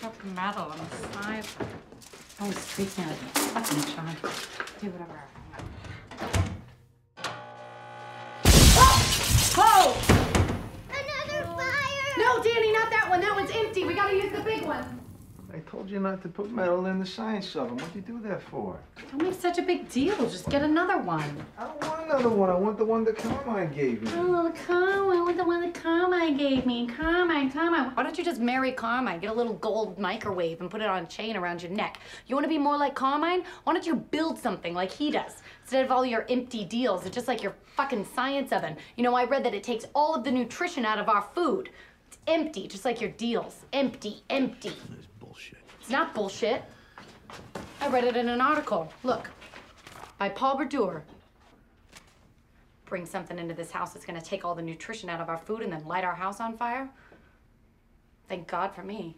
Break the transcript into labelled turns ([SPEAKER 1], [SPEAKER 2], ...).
[SPEAKER 1] Broke metal on the side. Always treats me like a fucking child. Do whatever I want. Ah!
[SPEAKER 2] Oh!
[SPEAKER 3] Another fire!
[SPEAKER 2] No, Danny, not that one. That one's empty. We gotta use the big one.
[SPEAKER 4] I told you not to put metal in the science oven. What'd you do that for?
[SPEAKER 1] Don't make such a big deal. Just get another one.
[SPEAKER 4] I don't want another one. I want the one that Carmine gave me.
[SPEAKER 1] Oh, Carmine, Carmine gave me. Carmine, Carmine. Why don't you just marry Carmine? Get a little gold microwave and put it on a chain around your neck. You want to be more like Carmine? Why don't you build something like he does? Instead of all your empty deals, it's just like your fucking science oven. You know, I read that it takes all of the nutrition out of our food. It's empty, just like your deals. Empty, empty.
[SPEAKER 5] That's bullshit.
[SPEAKER 1] It's not bullshit. I read it in an article. Look, by Paul Brodeur. Bring something into this house that's gonna take all the nutrition out of our food and then light our house on fire? Thank God for me.